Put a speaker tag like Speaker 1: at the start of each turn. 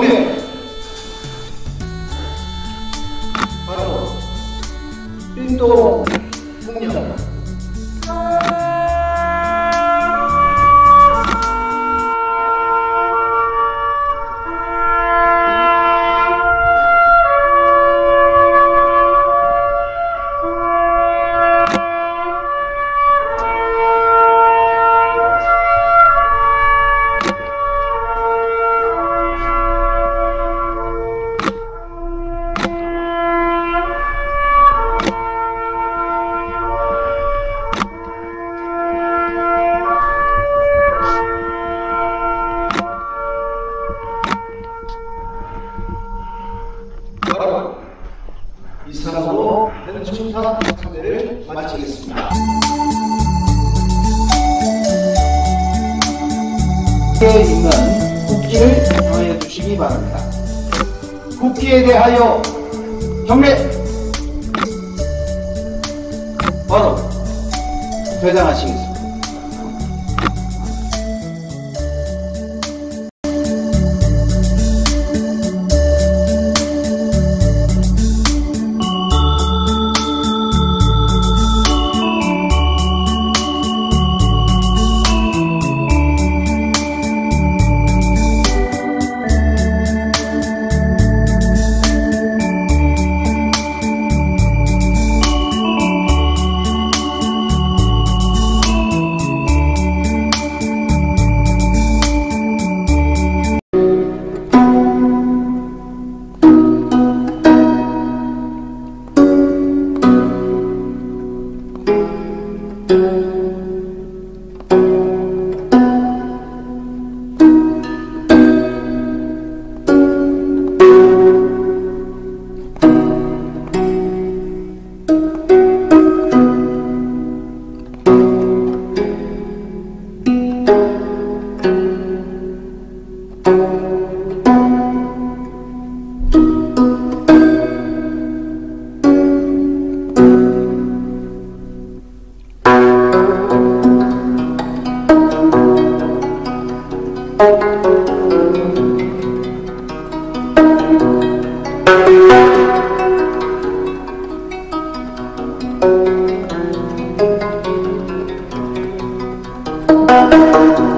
Speaker 1: 경례 바로. 인도 풍령 저는 충사 참여를 마치겠습니다. 국기에 있는 국기를 정해 주시기 바랍니다. 국기에 대하여 경례 바로 퇴장하시겠습니다.
Speaker 2: Música